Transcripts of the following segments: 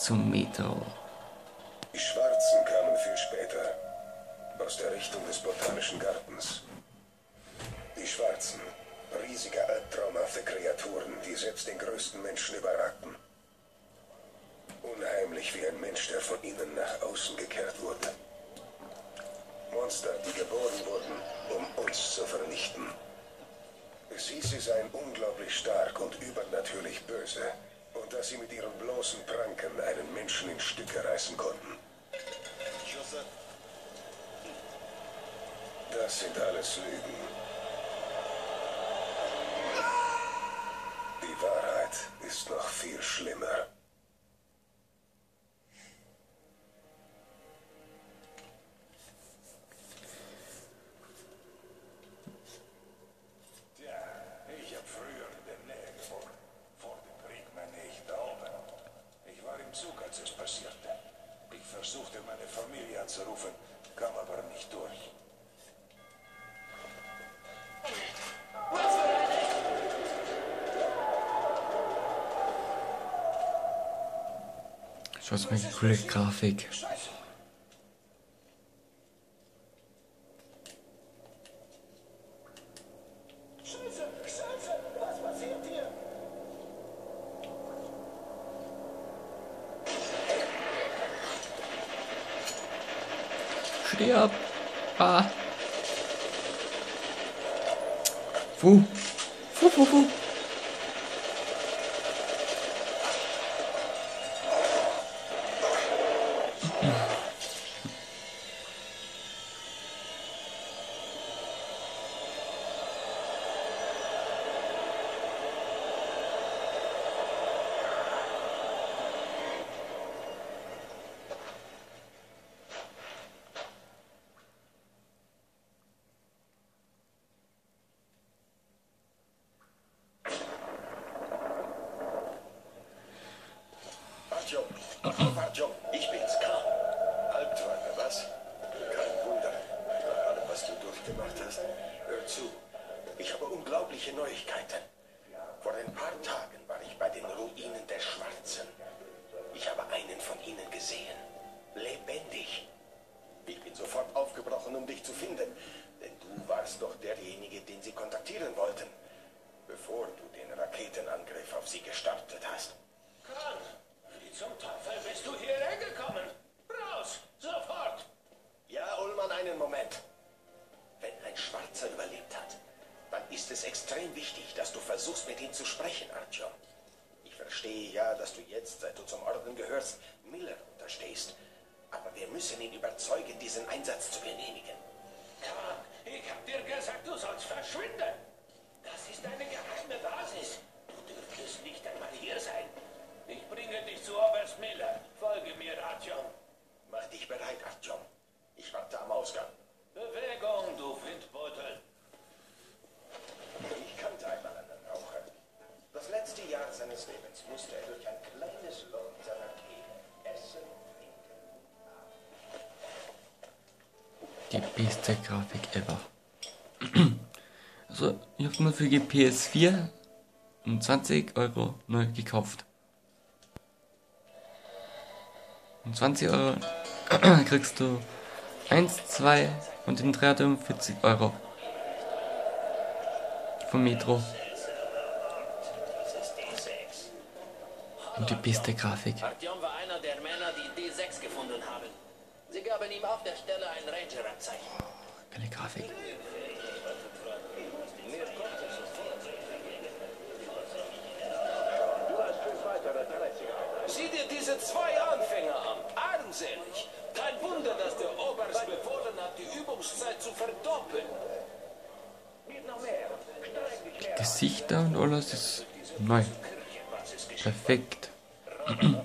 zum Metro. Die Schwarzen kamen viel später. Aus der Richtung des Botanischen Gartens. Die Schwarzen. Riesige, albtraumhafte Kreaturen, die selbst den größten Menschen überragten. Unheimlich wie ein Mensch, der von ihnen nach außen gekehrt wurde. Monster, die geboren wurden, um uns zu vernichten. Es hieß, sie seien unglaublich stark und übernatürlich böse. Und dass sie mit ihren bloßen Pranken einen Menschen in Stücke reißen konnten. Das sind alles Lügen. Die Wahrheit ist noch viel schlimmer. Tja, ich habe früher in der Nähe gewohnt. Vor dem Krieg meine ich da oben. Ich war im Zug, als es passierte. Ich versuchte, meine Familie anzurufen, kam aber nicht durch. Schaut mal, die coole Grafik. Scheiße. 不要把服服服。Durchgemacht hast. Hör zu, ich habe unglaubliche Neuigkeiten. Vor ein paar Tagen war ich bei den Ruinen der Schwarzen. Ich habe einen von ihnen gesehen. Lebendig. Ich bin sofort aufgebrochen, um dich zu finden. Denn du warst doch derjenige, den sie kontaktieren wollten. Bevor du den Raketenangriff auf sie gestartet hast. Kran, wie zum Teufel bist du hierher gekommen? Ist es extrem wichtig, dass du versuchst, mit ihm zu sprechen, Artyom. Ich verstehe ja, dass du jetzt, seit du zum Orden gehörst, Miller unterstehst. Aber wir müssen ihn überzeugen, diesen Einsatz zu genehmigen. Kran, ich hab dir gesagt, du sollst verschwinden. Das ist eine geheime Basis. Du dürftest nicht einmal hier sein. Ich bringe dich zu Oberst Miller. Folge mir, Artyom. Mach dich bereit, Artyom. Ich warte am Ausgang. Bewegung, du Windbeutel. Ich kannte einmal einen Raucher. Das letzte Jahr seines Lebens musste er durch ein kleines Loch in seiner Kehle essen, trinken. Die beste Grafik ever. Also, ich habe mir für die PS4 um 20 Euro neu gekauft. Um 20 Euro kriegst du 1, 2 und den 340 Euro. Vom Metro. Und die beste Grafik. Artyom war einer der Männer, die D6 gefunden haben. Sie gaben ihm auf der Stelle ein Ranger-Abzeichen. Geile Grafik. Sieh dir diese zwei Anfänger an. Armselig. Kein Wunder, dass der Oberst befohlen hat, die Übungszeit zu verdoppeln. Gesichter und alles ist neu. Perfekt. Hallo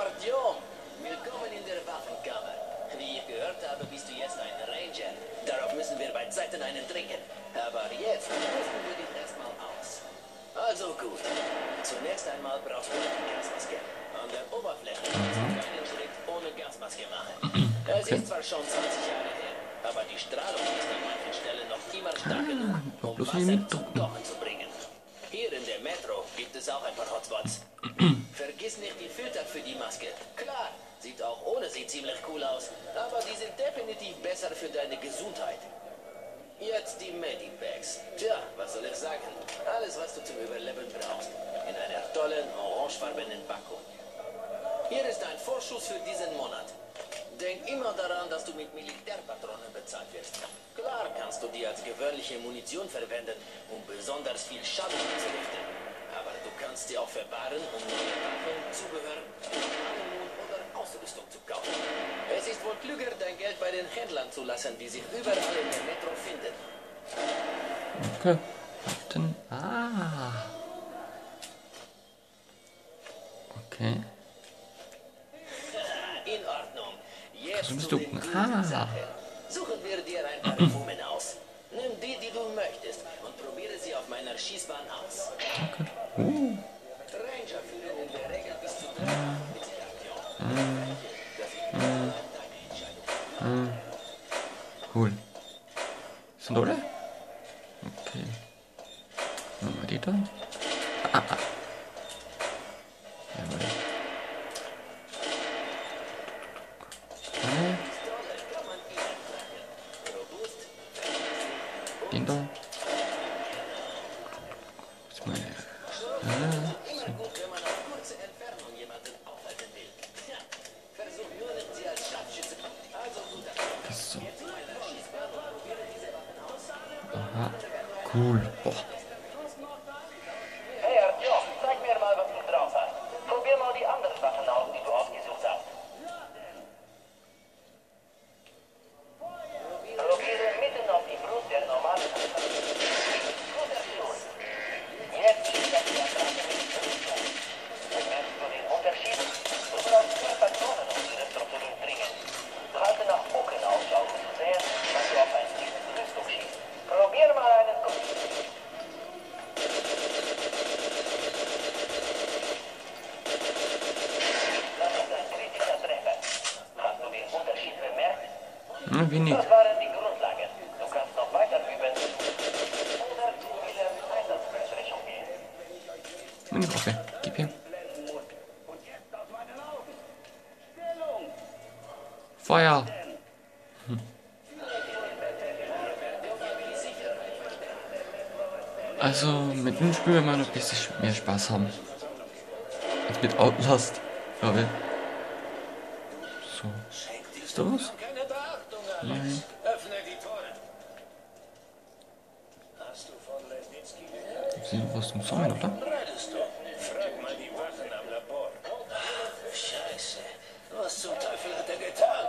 Artyom. Willkommen in der Waffenkammer. Wie ich gehört habe, bist du jetzt ein Ranger. Darauf müssen wir bei Zeiten einen trinken. Aber jetzt rüsten wir dich erstmal aus. Also gut. Zunächst einmal brauchst du eine Gasmaske. An der Oberfläche kannst du keinen Schritt ohne Gasmaske machen. Es ist zwar schon 20 Jahre her, aber die Strahlung ist an manchen Stellen noch immer stark genug, um Wasser zum. Kochen zu bringen. Gibt es auch ein paar Hotspots. Vergiss nicht die Filter für die Maske. Klar, sieht auch ohne sie ziemlich cool aus, aber die sind definitiv besser für deine Gesundheit. Jetzt die Medibags. Tja, was soll ich sagen? Alles, was du zum Überleben brauchst. In einer tollen, orangefarbenen Packung. Hier ist ein Vorschuss für diesen Monat. Denk immer daran, dass du mit Militärpatronen bezahlt wirst. Klar kannst du die als gewöhnliche Munition verwenden, um besonders viel Schaden anzurichten. Aber du kannst sie auch verwahren, um neue Waffen, Zubehör, oder Ausrüstung zu kaufen. Es ist wohl klüger, dein Geld bei den Händlern zu lassen, die sich überall in der Metro finden. Okay. Dann. Ah. Okay. In Ordnung. Jetzt Also bist zu du- Ah. Sachen. Suchen wir dir ein paar Parfumen aus. Nimm die, die du möchtest und probiere sie auf meiner Schießbahn aus. Okay. Uh. Så dårlig? Ok. Hvem er de, da? Cool. Boah. Hey Artyom, zeig mir mal, was du drauf hast. Probier mal die anderen Waffen aus, die du ausgesucht hast. Probiere mitten auf die Brust der normalen Waffe. Guter Schuss. Jetzt schießt das die Attacke mit Flugzeug. Merkst du den Unterschied? Du brauchst vier Patronen, um die Rüstung zu durchdringen. Halte nach Bucken Ausschau, um zu sehen, wann du auf ein Stück Rüstung schießt. Probier mal einen Guss. Das ist ein kritischer Treffer. Hast du den Unterschied bemerkt? Hm, wenig. Das waren die Grundlagen. Du kannst noch weiter üben. Oder zu wieder Einsatzbesprechung gehen. Waffe. Gib her. Feuer. Hm. Also mit dem Spiel wir noch ein bisschen mehr Spaß haben. Als mit Outlast, glaube ich. So. Ist da was? Nein. Gehört? Sie was zum Sammeln, oder? Redest du? Frag mal die Wachen am Labor. Scheiße. Was zum Teufel hat er getan?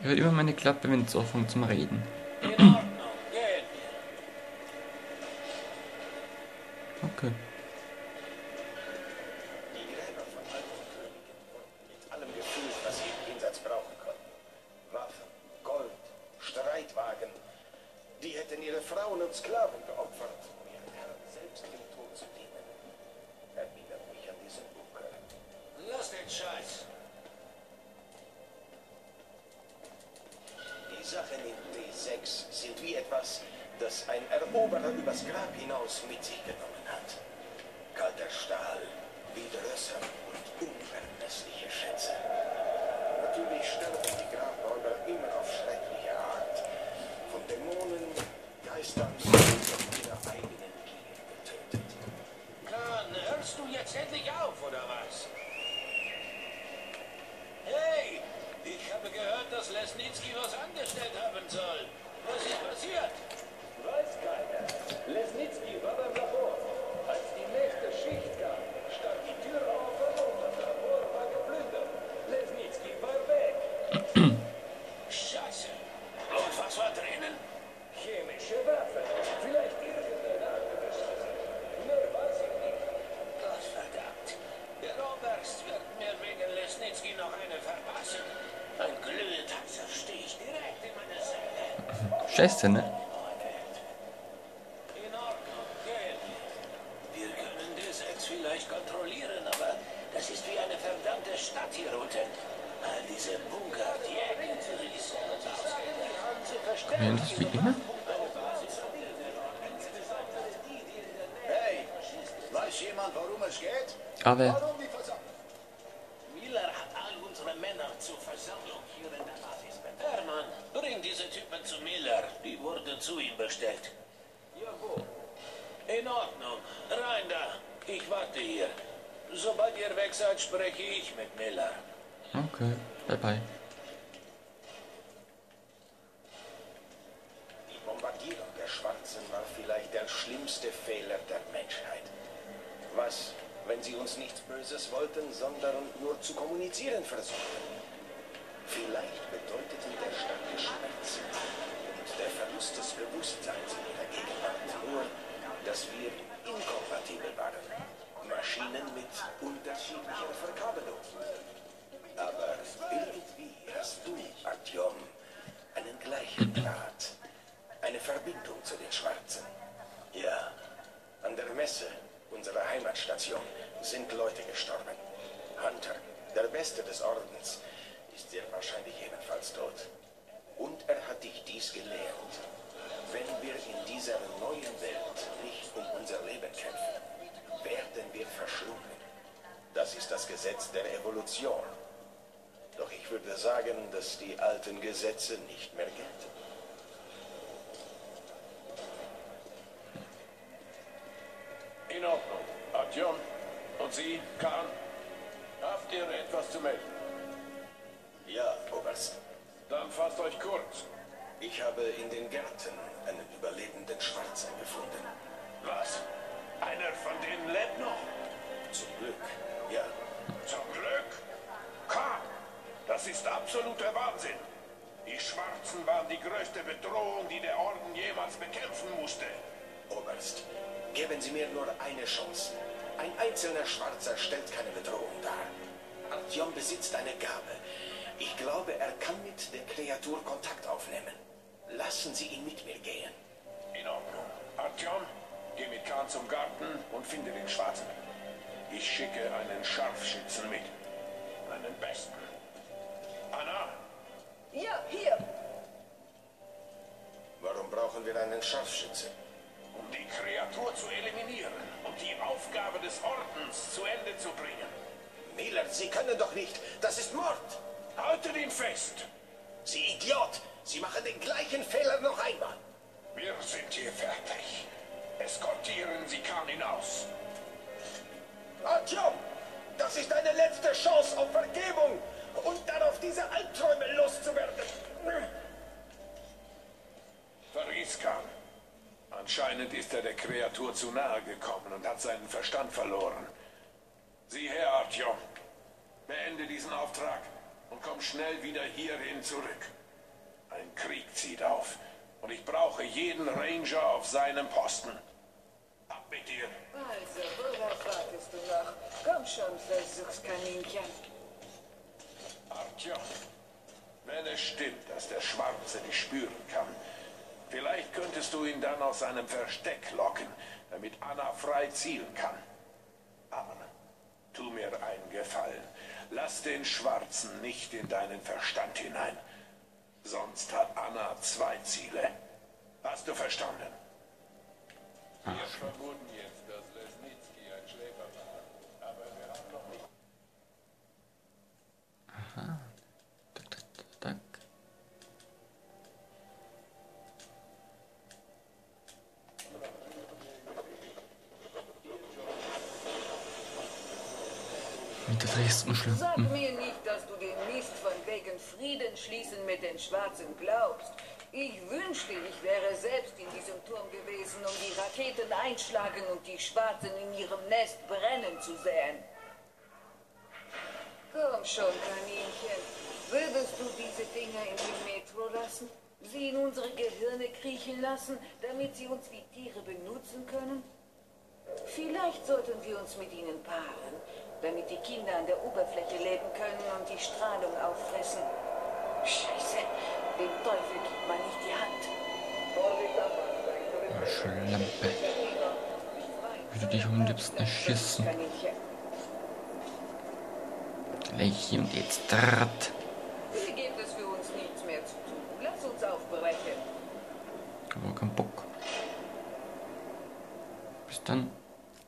Ich höre immer meine Klappe, wenn es anfängt zum Reden. Okay. Streitwagen. Die hätten ihre Frauen und Sklaven geopfert, um ihren Herren selbst etwas, das ein Eroberer übers Grab hinaus mit sich genommen hat. Kalter Stahl, wilde Rösser und unermessliche Schätze. Natürlich sterben die Grabräuber immer auf schreckliche Art. Von Dämonen, Geistern und ihrer eigenen Gier getötet. Kahn, hörst du jetzt endlich auf, oder was? Hey, ich habe gehört, dass Lesnitzky was angestellt haben soll. Was ist passiert? Weiß keiner. Lesnitzky war beim Labor. Als die nächste Schicht kam, stand die Tür offen und das Labor war geplündert. Lesnitzky war weg. Scheiße. Und was war drinnen? Chemische Waffen. Vielleicht irgendeine andere Scheiße. Mehr weiß ich nicht. Gott verdammt. Der Oberst wird mir wegen Lesnitzky noch eine verpassen. Ein Glühtaxer stich direkt in meine Seele. Scheiße, ne? In Ordnung, gehen wir. Wir können D6 vielleicht kontrollieren, aber das ist wie eine verdammte Stadt hier unten. All diese Bunker, die Ecken, die sind ausgegraben zu Ja, verstärken. das ist wie immer. Weiß jemand, worum es geht? Aber Warum die Versammlung? Miller hat all unsere Männer zur Versammlung hier in der Basis bekommen. Hermann, bring diese Typen zu Miller. Die wurden zu ihm bestellt. Jawohl. In Ordnung. Rein da. Ich warte hier. Sobald ihr weg seid, spreche ich mit Miller. okay, bye bye. Die Bombardierung der Schwarzen war vielleicht der schlimmste Fehler der Menschheit. Was, wenn sie uns nichts Böses wollten, sondern nur zu kommunizieren versuchten? Vielleicht bedeuteten der starke Schmerz und der Verlust des Bewusstseins in ihrer Gegenwart nur, dass wir inkompatibel waren. Maschinen mit unterschiedlicher Verkabelung. Aber irgendwie hast du, Artyom, einen gleichen Draht. Eine Verbindung zu den Schwarzen. Ja, an der Messe unserer Heimatstation sind Leute gestorben. Hunter, der Beste des Ordens, ist sehr wahrscheinlich ebenfalls tot. Und er hat dich dies gelehrt. Wenn wir in dieser neuen Welt nicht um unser Leben kämpfen, werden wir verschlungen. Das ist das Gesetz der Evolution. Doch ich würde sagen, dass die alten Gesetze nicht mehr gelten. In Ordnung. Artyom. Und Sie, Khan? Habt ihr etwas zu melden? Ja, Oberst. Dann fasst euch kurz. Ich habe in den Gärten einen überlebenden Schwarzen gefunden. Was? Einer von denen lebt noch? Zum Glück, ja. Zum Glück. Khan, das ist absoluter Wahnsinn. Die Schwarzen waren die größte Bedrohung, die der Orden jemals bekämpfen musste. Oberst, geben Sie mir nur eine Chance. Ein einzelner Schwarzer stellt keine Bedrohung dar. Artyom besitzt eine Gabe. Ich glaube, er kann mit der Kreatur Kontakt aufnehmen. Lassen Sie ihn mit mir gehen. In Ordnung. Artyom, geh mit Khan zum Garten und finde den Schwarzen. Ich schicke einen Scharfschützen mit. Einen besten. Anna, Ja, hier. Warum brauchen wir einen Scharfschützen? um die Kreatur zu eliminieren und die Aufgabe des Ordens zu Ende zu bringen. Miller, Sie können doch nicht. Das ist Mord. Haltet ihn fest. Sie Idiot. Sie machen den gleichen Fehler noch einmal. Wir sind hier fertig. Eskortieren Sie Khan hinaus. Artyom, das ist deine letzte Chance auf Vergebung und darauf, diese Albträume loszuwerden. Vergiss Khan. Anscheinend ist er der Kreatur zu nahe gekommen und hat seinen Verstand verloren. Sieh her, Artyom. Beende diesen Auftrag und komm schnell wieder hierhin zurück. Ein Krieg zieht auf und ich brauche jeden Ranger auf seinem Posten. Ab mit dir. Also, worauf wartest du noch? Komm schon, Versuchskaninchen. Artyom, wenn es stimmt, dass der Schwarze dich spüren kann, vielleicht könntest du ihn dann aus seinem Versteck locken, damit Anna frei zielen kann. Aber tu mir einen Gefallen. Lass den Schwarzen nicht in deinen Verstand hinein. Sonst hat Anna zwei Ziele. Hast du verstanden? Wir vermuten jetzt, Der Dresden Sag mir nicht, dass du den Mist von wegen Frieden schließen mit den Schwarzen glaubst. Ich wünschte, ich wäre selbst in diesem Turm gewesen, um die Raketen einschlagen und die Schwarzen in ihrem Nest brennen zu sehen. Komm schon, Kaninchen. Würdest du diese Dinger in die Metro lassen? Sie in unsere Gehirne kriechen lassen, damit sie uns wie Tiere benutzen können? Vielleicht sollten wir uns mit ihnen paaren, damit die Kinder an der Oberfläche leben können und die Strahlung auffressen. Scheiße, dem Teufel gibt man nicht die Hand. Ja, Schlampe. Würde dich am liebsten erschießen. Gleich hier und jetzt. Draht. Hier gibt es für uns nichts mehr zu tun. Lass uns aufbrechen. Aber kein Bock.